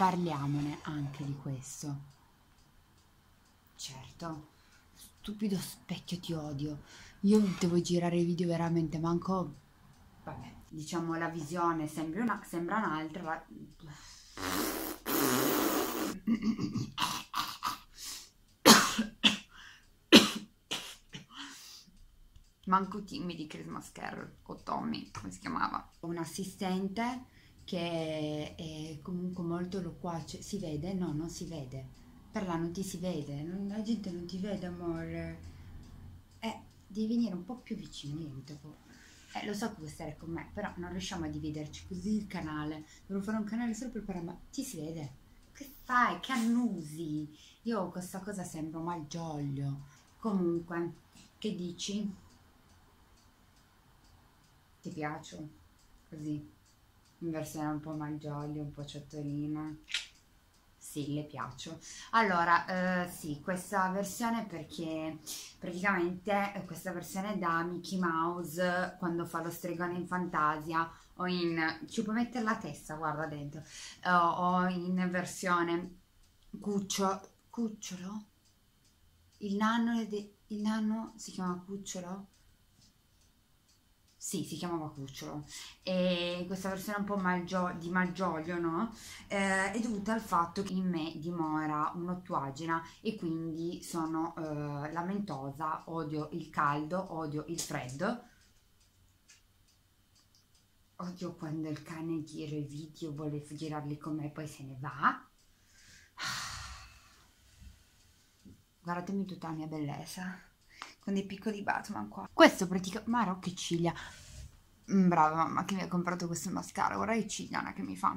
parliamone anche di questo. Certo, stupido specchio ti odio. Io devo girare i video veramente, manco... Vabbè, diciamo la visione sembra, una, sembra un'altra. La... Manco Timmy di Christmas Carol o Tommy, come si chiamava. Un assistente che è comunque molto loquace. Si vede? No, non si vede. Per là non ti si vede, non, la gente non ti vede, amore. Eh, devi venire un po' più vicino, niente. Eh, lo so che vuoi stare con me, però non riusciamo a dividerci così il canale. Devo fare un canale solo per parlare, ma ti si vede? Che fai? Che annusi? Io questa cosa sembro malgioglio. Comunque, che dici? Ti piaccio? Così in versione un po' malgioglio, un po' ciottolina. Sì, le piaccio. Allora, eh, sì, questa versione perché praticamente eh, questa versione da Mickey Mouse quando fa lo stregone in fantasia o in... ci puoi mettere la testa, guarda dentro, uh, o in versione cuccio, cucciolo? Il nano, il nano si chiama cucciolo? Sì, si chiamava Cucciolo. E questa versione un po' malgio- di malgioglio, no? Eh, è dovuta al fatto che in me dimora un'ottuagina e quindi sono eh, lamentosa, odio il caldo, odio il freddo. Odio quando il cane gira i video, vuole girarli con me e poi se ne va. Guardatemi tutta la mia bellezza con dei piccoli Batman qua. Questo praticamente... Ma che ciglia! Mm, brava mamma che mi ha comprato questo mascara, guarda che cigliana che mi fa.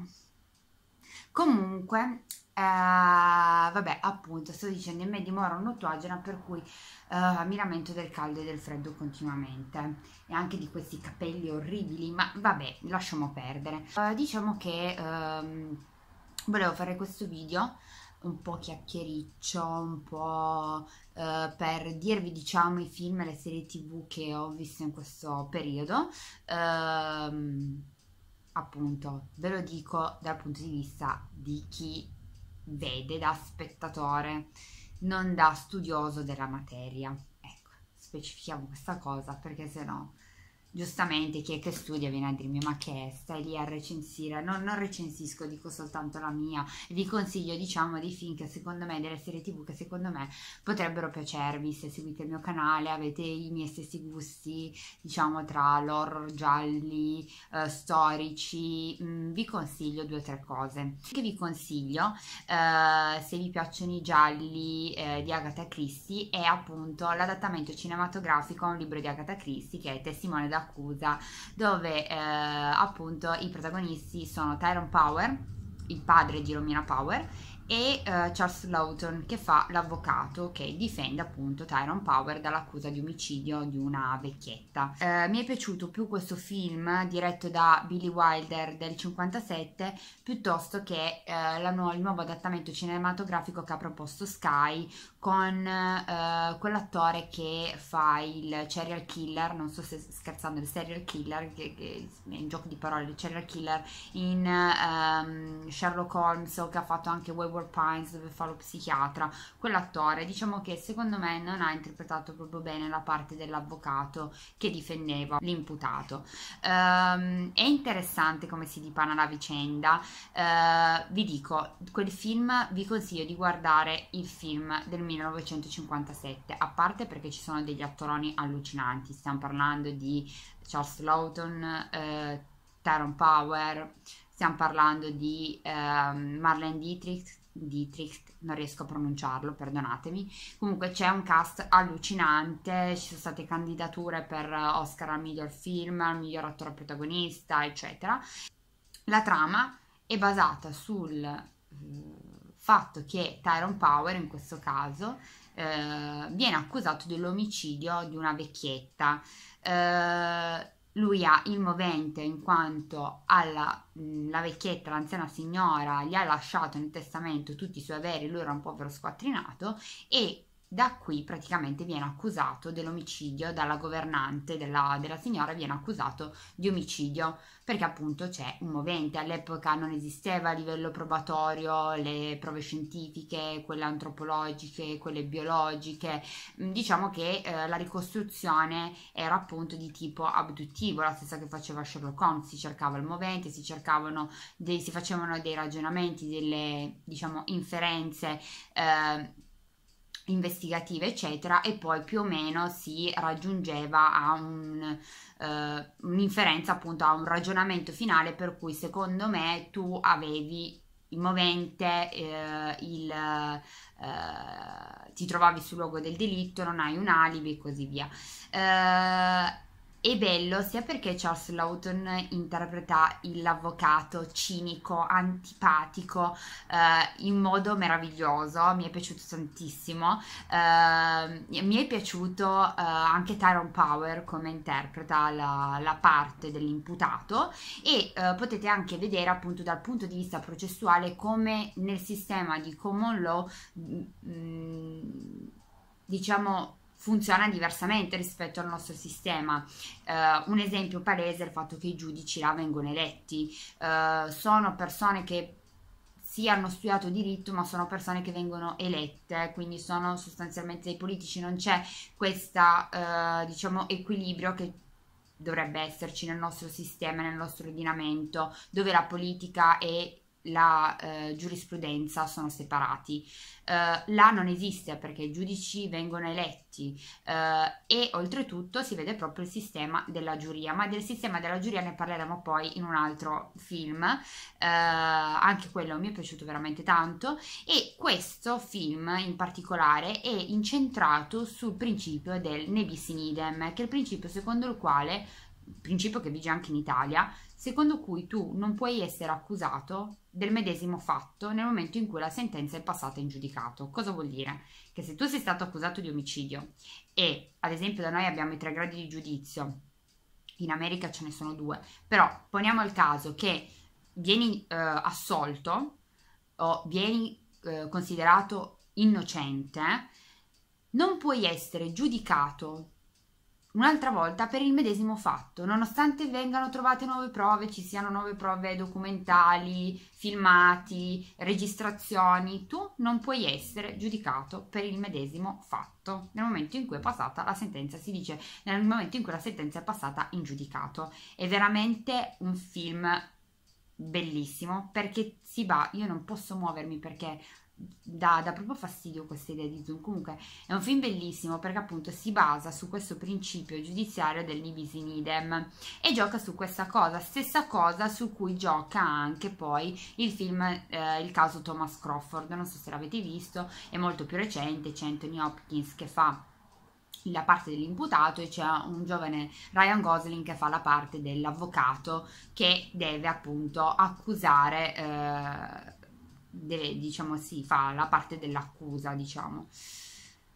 Comunque, eh, vabbè, appunto, sto dicendo, in me dimora un'ottuagena per cui eh, mi lamento del caldo e del freddo continuamente e anche di questi capelli orribili, ma vabbè, lasciamo perdere. Eh, diciamo che ehm, volevo fare questo video un po' chiacchiericcio, un po' eh, per dirvi diciamo i film e le serie tv che ho visto in questo periodo. Ehm, appunto, ve lo dico dal punto di vista di chi vede da spettatore, non da studioso della materia. Ecco, specifichiamo questa cosa perché se no giustamente chi è che studia viene a dirmi ma che stai lì a recensire? Non, non, recensisco dico soltanto la mia. Vi consiglio diciamo dei film che secondo me delle serie tv che secondo me potrebbero piacervi. Se seguite il mio canale avete i miei stessi gusti diciamo tra l'horror gialli eh, storici. Mh, mm, vi consiglio due o tre cose. Che vi consiglio eh, se vi piacciono i gialli eh, di Agatha Christie è appunto l'adattamento cinematografico a un libro di Agatha Christie che è Testimone da d'accusa dove eh, appunto i protagonisti sono Tyrone Power, il padre di Romina Power e uh, Charles Lawton che fa l'avvocato che difende appunto Tyrone Power dall'accusa di omicidio di una vecchietta. Uh, mi è piaciuto più questo film diretto da Billy Wilder del 57 piuttosto che uh, nu- il nuovo adattamento cinematografico che ha proposto Sky con quell'attore che fa il serial killer, non so se scherzando, il serial killer, che, che è un gioco di parole, il serial killer in um, Sherlock Holmes o che ha fatto anche Wayward War Pines dove fa lo psichiatra, quell'attore diciamo che secondo me non ha interpretato proprio bene la parte dell'avvocato che difendeva l'imputato. Um, è interessante come si dipana la vicenda, uh, vi dico, quel film vi consiglio di guardare il film del 1957, a parte perché ci sono degli attoroni allucinanti, stiamo parlando di Charles Lawton, uh, Tyrone Power, stiamo parlando di uh, Marlene Dietrich Dietrich, non riesco a pronunciarlo, perdonatemi. Comunque c'è un cast allucinante, ci sono state candidature per Oscar al miglior film, al miglior attore protagonista, eccetera. La trama è basata sul eh, fatto che Tyrone Power, in questo caso, eh, viene accusato dell'omicidio di una vecchietta. Eh, lui ha il movente in quanto alla la vecchietta, l'anziana signora, gli ha lasciato nel testamento tutti i suoi averi, lui era un povero squattrinato e da qui praticamente viene accusato dell'omicidio, dalla governante della, della, signora viene accusato di omicidio perché appunto c'è un movente, all'epoca non esisteva a livello probatorio le prove scientifiche, quelle antropologiche, quelle biologiche, mm, diciamo che eh, la ricostruzione era appunto di tipo abduttivo, la stessa che faceva Sherlock Holmes, si cercava il movente, si cercavano dei, si facevano dei ragionamenti, delle diciamo inferenze eh, investigative eccetera e poi più o meno si raggiungeva a un, uh, un'inferenza appunto a un ragionamento finale per cui secondo me tu avevi il movente eh, il, eh, ti trovavi sul luogo del delitto non hai un alibi e così via. Eh, è bello sia perché Charles Lawton interpreta l'avvocato cinico, antipatico eh, in modo meraviglioso, mi è piaciuto tantissimo. Eh, mi è piaciuto eh, anche Tyrone Power come interpreta la, la parte dell'imputato e eh, potete anche vedere appunto dal punto di vista processuale come nel sistema di common law mh, mm, mm, diciamo funziona diversamente rispetto al nostro sistema. Uh, un esempio palese è il fatto che i giudici là vengono eletti, uh, sono persone che sì hanno studiato diritto ma sono persone che vengono elette quindi sono sostanzialmente dei politici non c'è questo uh, diciamo equilibrio che dovrebbe esserci nel nostro sistema nel nostro ordinamento dove la politica è la eh, giurisprudenza sono separati. Uh, là non esiste perché i giudici vengono eletti uh, e oltretutto si vede proprio il sistema della giuria, ma del sistema della giuria ne parleremo poi in un altro film, uh, anche quello mi è piaciuto veramente tanto e questo film in particolare è incentrato sul principio del ne bis in idem, che è il principio secondo il quale, principio che vige anche in Italia, secondo cui tu non puoi essere accusato del medesimo fatto nel momento in cui la sentenza è passata in giudicato. Cosa vuol dire? Che se tu sei stato accusato di omicidio e ad esempio da noi abbiamo i tre gradi di giudizio, in America ce ne sono due, però poniamo il caso che vieni eh, assolto o vieni eh, considerato innocente, non puoi essere giudicato un'altra volta per il medesimo fatto, nonostante vengano trovate nuove prove, ci siano nuove prove documentali, filmati, registrazioni, tu non puoi essere giudicato per il medesimo fatto nel momento in cui è passata la sentenza, si dice nel momento in cui la sentenza è passata in giudicato. È veramente un film bellissimo perché si va, io non posso muovermi perché dà, dà, proprio fastidio questa idea di Zoom. Comunque è un film bellissimo perché appunto si basa su questo principio giudiziario del Nibis in idem e gioca su questa cosa, stessa cosa su cui gioca anche poi il film eh, Il caso Thomas Crawford. Non so se l'avete visto, è molto più recente, c'è Anthony Hopkins che fa la parte dell'imputato e c'è un giovane Ryan Gosling che fa la parte dell'avvocato che deve appunto accusare eh, deve, diciamo, si fa la parte dell'accusa, diciamo.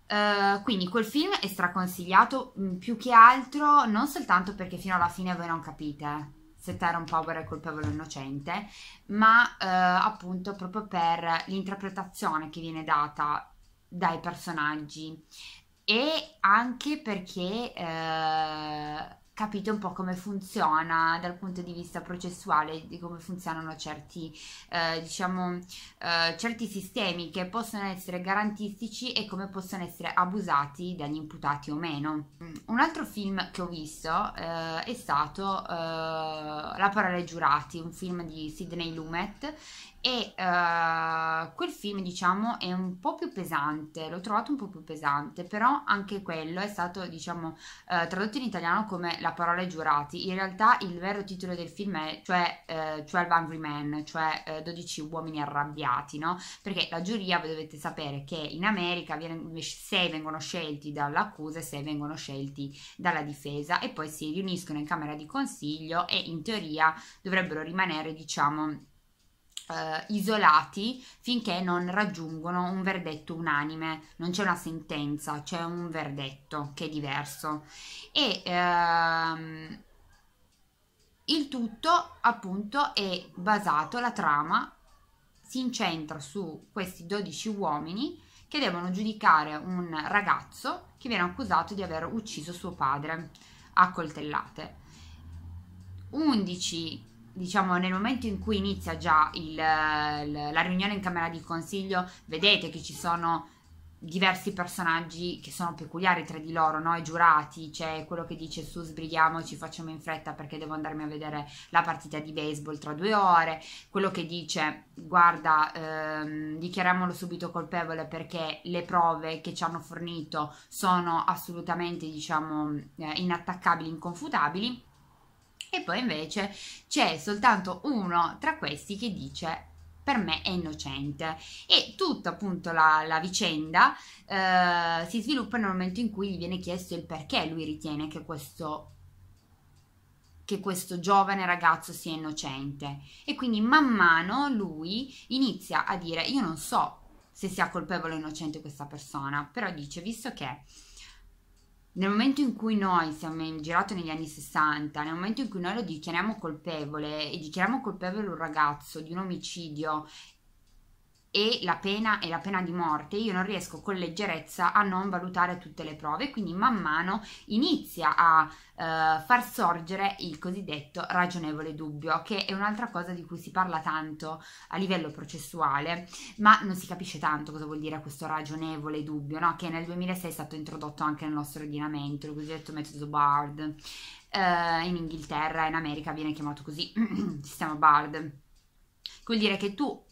Uh, quindi quel film è straconsigliato mm, più che altro non soltanto perché fino alla fine voi non capite se Tyrone Power è colpevole o innocente, ma uh, appunto proprio per l'interpretazione che viene data dai personaggi e anche perché uh, capite un po' come funziona dal punto di vista processuale, di come funzionano certi, eh, diciamo, eh, certi sistemi che possono essere garantistici e come possono essere abusati dagli imputati o meno. Mm, un altro film che ho visto eh, è stato eh, La parola ai giurati, un film di Sidney Lumet e uh, quel film diciamo è un po' più pesante l'ho trovato un po' più pesante però anche quello è stato diciamo uh, tradotto in italiano come la parola ai giurati. In realtà il vero titolo del film è cioè uh, 12 Angry Men cioè uh, 12 uomini arrabbiati no? Perché la giuria voi dovete sapere che in America 6 vengono scelti dall'accusa e 6 vengono scelti dalla difesa e poi si riuniscono in camera di consiglio e in teoria dovrebbero rimanere diciamo eh, isolati finché non raggiungono un verdetto unanime, non c'è una sentenza, c'è un verdetto che è diverso. E ehm, il tutto appunto è basato, la trama si incentra su questi 12 uomini che devono giudicare un ragazzo che viene accusato di aver ucciso suo padre a coltellate. 11 diciamo nel momento in cui inizia già il, la riunione in camera di consiglio vedete che ci sono diversi personaggi che sono peculiari tra di loro, no? I giurati, c'è quello che dice su sbrighiamoci, facciamo in fretta perché devo andarmi a vedere la partita di baseball tra due ore, quello che dice guarda ehm, dichiariamolo subito colpevole perché le prove che ci hanno fornito sono assolutamente diciamo eh, inattaccabili, inconfutabili e poi invece c'è soltanto uno tra questi che dice per me è innocente e tutta appunto la, la vicenda eh, si sviluppa nel momento in cui gli viene chiesto il perché lui ritiene che questo che questo giovane ragazzo sia innocente. E quindi man mano lui inizia a dire io non so se sia colpevole o innocente questa persona però dice visto che nel momento in cui noi siamo girato negli anni 60, nel momento in cui noi lo dichiariamo colpevole e dichiariamo colpevole un ragazzo di un omicidio e la pena è la pena di morte, io non riesco con leggerezza a non valutare tutte le prove, quindi man mano inizia a eh, far sorgere il cosiddetto ragionevole dubbio, che è un'altra cosa di cui si parla tanto a livello processuale, ma non si capisce tanto cosa vuol dire questo ragionevole dubbio, no? che nel 2006 è stato introdotto anche nel nostro ordinamento, il cosiddetto metodo Bard. Eh, in Inghilterra e in America viene chiamato così, sistema Bard. Vuol dire che tu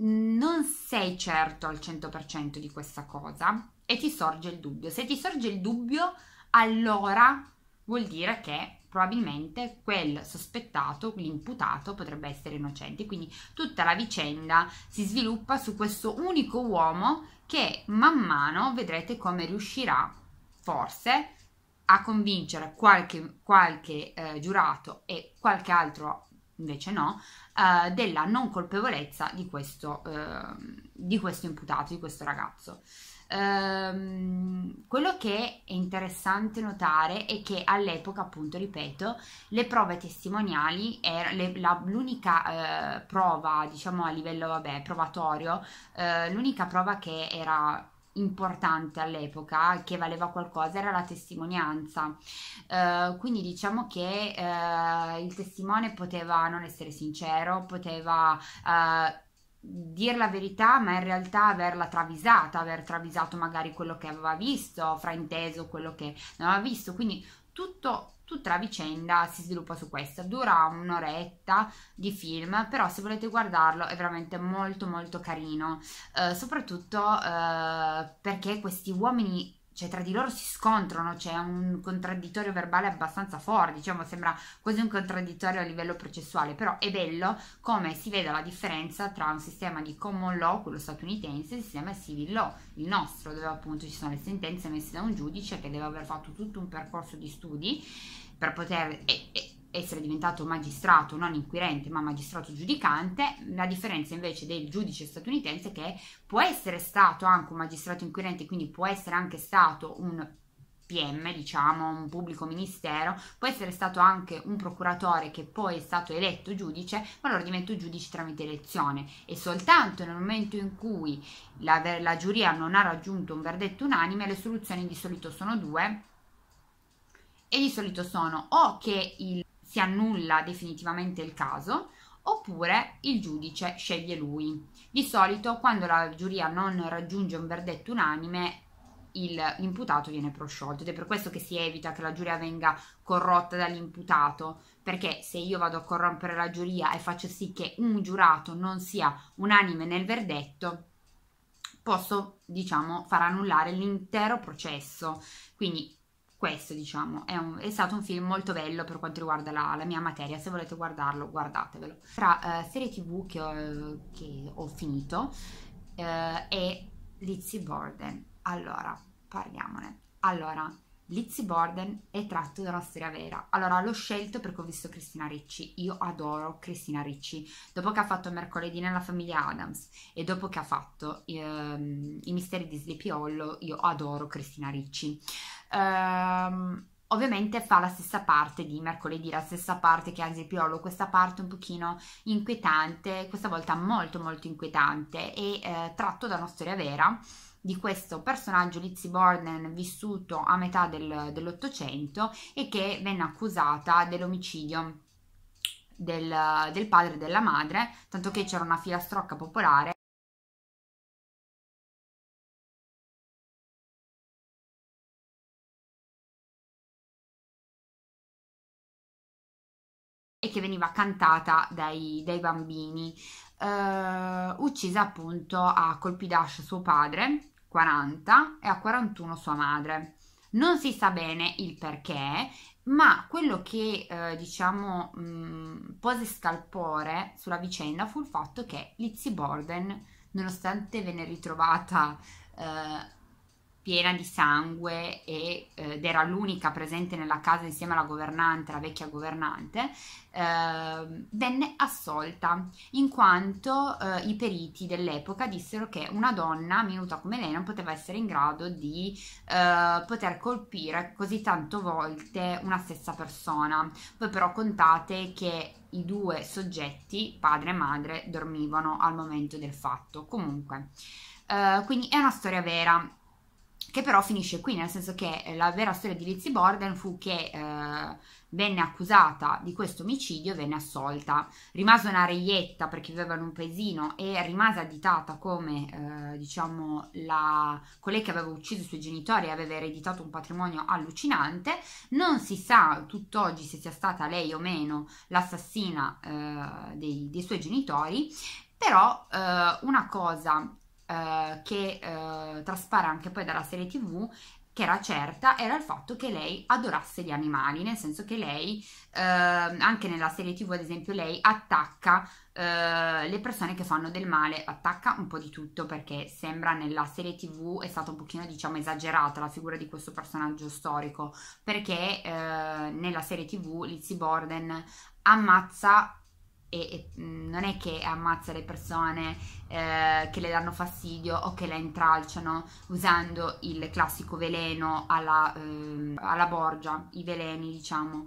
non sei certo al 100% di questa cosa e ti sorge il dubbio. Se ti sorge il dubbio, allora vuol dire che probabilmente quel sospettato, l'imputato, potrebbe essere innocente. Quindi tutta la vicenda si sviluppa su questo unico uomo che man mano vedrete come riuscirà, forse, a convincere qualche, qualche eh, giurato e qualche altro invece no, eh, della non colpevolezza di questo, eh, di questo imputato, di questo ragazzo. Um, quello che è interessante notare è che all'epoca, appunto, ripeto, le prove testimoniali, l'unica eh, prova, diciamo a livello vabbè, provatorio, eh, l'unica prova che era importante all'epoca che valeva qualcosa era la testimonianza. Uh, quindi diciamo che uh, il testimone poteva non essere sincero poteva uh, dire la verità ma in realtà averla travisata aver travisato magari quello che aveva visto frainteso quello che non aveva visto. Quindi tutto tutta la vicenda si sviluppa su questa dura un'oretta di film però se volete guardarlo è veramente molto molto carino. Eh, soprattutto eh, perché questi uomini cioè tra di loro si scontrano, c'è un contraddittorio verbale abbastanza forte, diciamo sembra quasi un contraddittorio a livello processuale, però è bello come si vede la differenza tra un sistema di common law, quello statunitense, e il sistema civil law, il nostro, dove appunto ci sono le sentenze messe da un giudice che deve aver fatto tutto un percorso di studi per poter... E, e, essere diventato magistrato, non inquirente, ma magistrato giudicante, la differenza invece del giudice statunitense che può essere stato anche un magistrato inquirente, quindi può essere anche stato un PM, diciamo, un pubblico ministero, può essere stato anche un procuratore che poi è stato eletto giudice, ma allora diventa giudice tramite elezione. E soltanto nel momento in cui la, la giuria non ha raggiunto un verdetto unanime, le soluzioni di solito sono due. E di solito sono o che il si annulla definitivamente il caso oppure il giudice sceglie lui. Di solito quando la giuria non raggiunge un verdetto unanime l'imputato viene prosciolto ed è per questo che si evita che la giuria venga corrotta dall'imputato perché se io vado a corrompere la giuria e faccio sì che un giurato non sia unanime nel verdetto posso diciamo far annullare l'intero processo quindi questo diciamo è, un, è, stato un film molto bello per quanto riguarda la, la mia materia se volete guardarlo guardatevelo. Tra uh, serie tv che ho, che ho finito uh, è Lizzie Borden. Allora parliamone. Allora Lizzie Borden è tratto da una storia vera. Allora l'ho scelto perché ho visto Cristina Ricci. Io adoro Cristina Ricci. Dopo che ha fatto Mercoledì nella famiglia Adams e dopo che ha fatto ehm, I misteri di Sleepy Hollow, io adoro Cristina Ricci. Ehm, ovviamente fa la stessa parte di mercoledì, la stessa parte che ha Sleepy Hollow, questa parte un pochino inquietante, questa volta molto molto inquietante e eh, tratto da una storia vera di questo personaggio Lizzie Borden vissuto a metà del, dell'Ottocento e che venne accusata dell'omicidio del, del padre e della madre, tanto che c'era una filastrocca popolare e che veniva cantata dai, dai bambini. Uh, uccisa appunto a colpi d'ascia suo padre, 40, e a 41 sua madre. Non si sa bene il perché, ma quello che eh, diciamo mh, mm, pose scalpore sulla vicenda fu il fatto che Lizzie Borden, nonostante venne ritrovata eh, piena di sangue e, eh, ed era l'unica presente nella casa insieme alla governante, la vecchia governante, eh, venne assolta in quanto eh, i periti dell'epoca dissero che una donna minuta come lei non poteva essere in grado di eh, poter colpire così tante volte una stessa persona. Poi però contate che i due soggetti, padre e madre, dormivano al momento del fatto. Comunque, Uh, quindi è una storia vera che però finisce qui, nel senso che eh, la vera storia di Lizzie Borden fu che eh, venne accusata di questo omicidio e venne assolta. Rimase una reietta perché viveva in un paesino e rimase additata come, eh, diciamo, la, colei che aveva ucciso i suoi genitori e aveva ereditato un patrimonio allucinante. Non si sa tutt'oggi se sia stata lei o meno l'assassina eh, dei, dei suoi genitori, però eh, una cosa eh, che eh, traspare anche poi dalla serie tv che era certa era il fatto che lei adorasse gli animali, nel senso che lei, eh, anche nella serie tv ad esempio, lei attacca eh, le persone che fanno del male, attacca un po' di tutto perché sembra nella serie tv è stata un pochino diciamo esagerata la figura di questo personaggio storico, perché eh, nella serie tv Lizzie Borden ammazza e, e mm, non è che ammazza le persone eh, che le danno fastidio o che la intralciano usando il classico veleno alla, eh, alla borgia, i veleni diciamo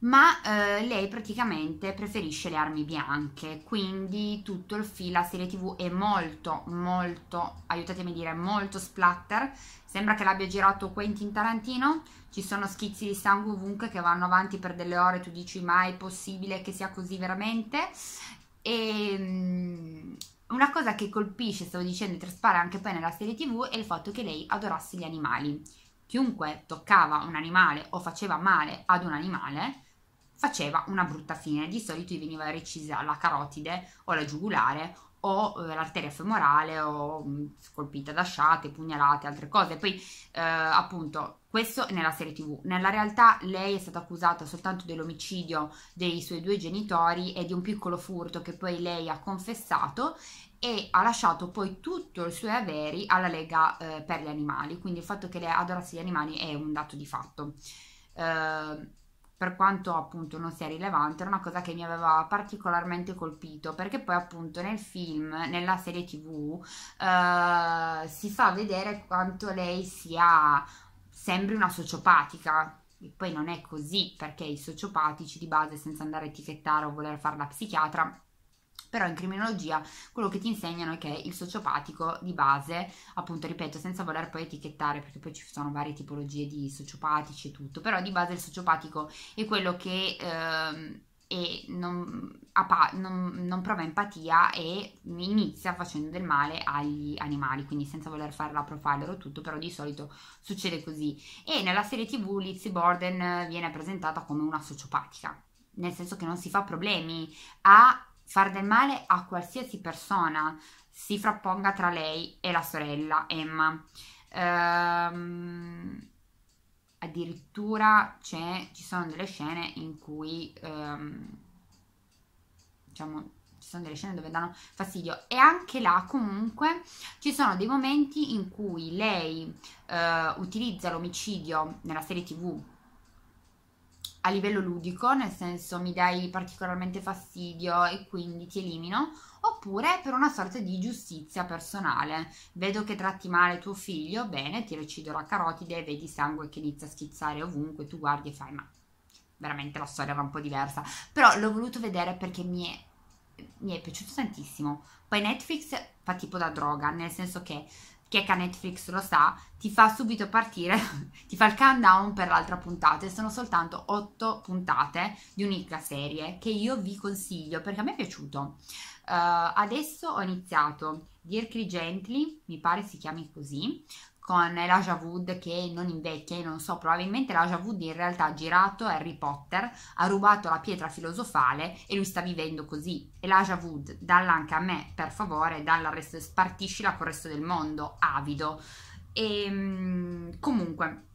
ma eh, lei praticamente preferisce le armi bianche, quindi tutto il film, la serie tv è molto, molto, aiutatemi a dire, molto splatter, sembra che l'abbia girato Quentin Tarantino, ci sono schizzi di sangue ovunque che vanno avanti per delle ore, tu dici ma è possibile che sia così veramente? E um, una cosa che colpisce, stavo dicendo, e traspare anche poi nella serie tv è il fatto che lei adorasse gli animali. Chiunque toccava un animale o faceva male ad un animale, faceva una brutta fine. Di solito gli veniva recisa la carotide o la giugulare o eh, l'arteria femorale o mh, mm, scolpita da sciate, pugnalate, altre cose. Poi eh, appunto questo nella serie tv. Nella realtà lei è stata accusata soltanto dell'omicidio dei suoi due genitori e di un piccolo furto che poi lei ha confessato e ha lasciato poi tutto i suoi averi alla Lega eh, per gli animali. Quindi il fatto che lei adorasse gli animali è un dato di fatto. Uh, per quanto appunto non sia rilevante, era una cosa che mi aveva particolarmente colpito perché poi appunto nel film, nella serie tv, eh, si fa vedere quanto lei sia, sembri una sociopatica. E poi non è così perché i sociopatici di base, senza andare a etichettare o voler fare la psichiatra, però in criminologia quello che ti insegnano è che il sociopatico di base, appunto ripeto, senza voler poi etichettare, perché poi ci sono varie tipologie di sociopatici e tutto, però di base il sociopatico è quello che eh, e non, non, non, prova empatia e inizia facendo del male agli animali, quindi senza voler fare la profiler o tutto, però di solito succede così. E nella serie tv Lizzie Borden viene presentata come una sociopatica, nel senso che non si fa problemi, ha far del male a qualsiasi persona si frapponga tra lei e la sorella Emma. Ehm, addirittura ci sono delle scene in cui ehm, diciamo ci sono delle scene dove danno fastidio e anche là comunque ci sono dei momenti in cui lei eh, utilizza l'omicidio nella serie tv a livello ludico, nel senso mi dai particolarmente fastidio e quindi ti elimino, oppure per una sorta di giustizia personale. Vedo che tratti male tuo figlio, bene, ti recido la carotide, vedi sangue che inizia a schizzare ovunque, tu guardi e fai, ma veramente la storia era un po' diversa. Però l'ho voluto vedere perché mi è, mi è piaciuto tantissimo Poi Netflix fa tipo da droga, nel senso che chi è che Netflix lo sa, ti fa subito partire, ti fa il countdown per l'altra puntata e sono soltanto otto puntate di un'unica serie che io vi consiglio perché a me è piaciuto. Uh, adesso ho iniziato Dirkly Gently, mi pare si chiami così, con Elijah Wood che non invecchia, io non so, probabilmente Elijah Wood in realtà ha girato Harry Potter, ha rubato la pietra filosofale e lui sta vivendo così. Elijah Wood, dalla anche a me, per favore, dalla resto, spartiscila col resto del mondo, avido. E ehm, comunque,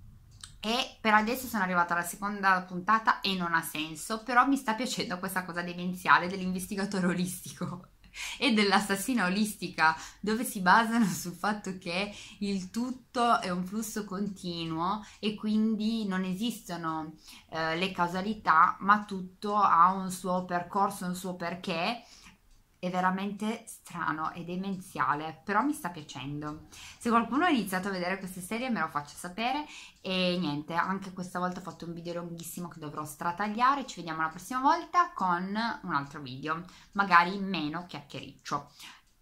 e per adesso sono arrivata alla seconda puntata e non ha senso, però mi sta piacendo questa cosa demenziale dell'investigatore olistico e dell'assassina olistica, dove si basano sul fatto che il tutto è un flusso continuo e quindi non esistono eh, le causalità, ma tutto ha un suo percorso, un suo perché è veramente strano e demenziale, però mi sta piacendo. Se qualcuno ha iniziato a vedere queste serie me lo faccia sapere e niente, anche questa volta ho fatto un video lunghissimo che dovrò stratagliare, ci vediamo la prossima volta con un altro video, magari meno chiacchiericcio.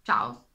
Ciao!